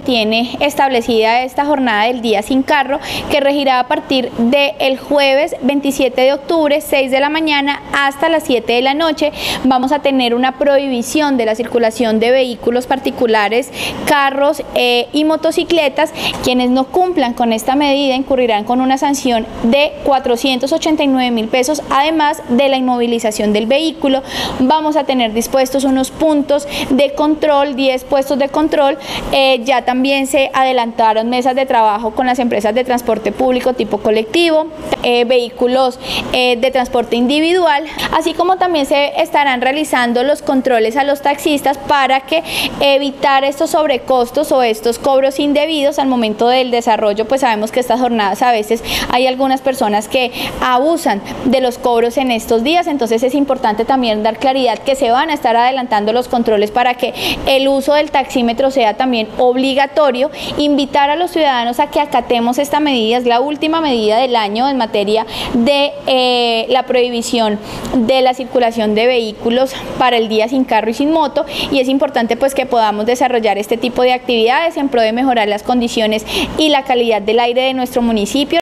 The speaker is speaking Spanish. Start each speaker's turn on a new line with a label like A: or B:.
A: tiene establecida esta jornada del día sin carro que regirá a partir del jueves 27 de octubre 6 de la mañana hasta las 7 de la noche. Vamos a tener una prohibición de la circulación de vehículos particulares carros eh, y motocicletas. Quienes no cumplan con esta medida incurrirán con una sanción de 489 mil pesos además de la inmovilización del vehículo. Vamos a tener dispuestos unos puntos de control 10 puestos de control. Eh, también se adelantaron mesas de trabajo con las empresas de transporte público tipo colectivo, eh, vehículos eh, de transporte individual, así como también se estarán realizando los controles a los taxistas para que evitar estos sobrecostos o estos cobros indebidos al momento del desarrollo, pues sabemos que estas jornadas a veces hay algunas personas que abusan de los cobros en estos días, entonces es importante también dar claridad que se van a estar adelantando los controles para que el uso del taxímetro sea también obligatorio obligatorio invitar a los ciudadanos a que acatemos esta medida, es la última medida del año en materia de eh, la prohibición de la circulación de vehículos para el día sin carro y sin moto y es importante pues que podamos desarrollar este tipo de actividades en pro de mejorar las condiciones y la calidad del aire de nuestro municipio.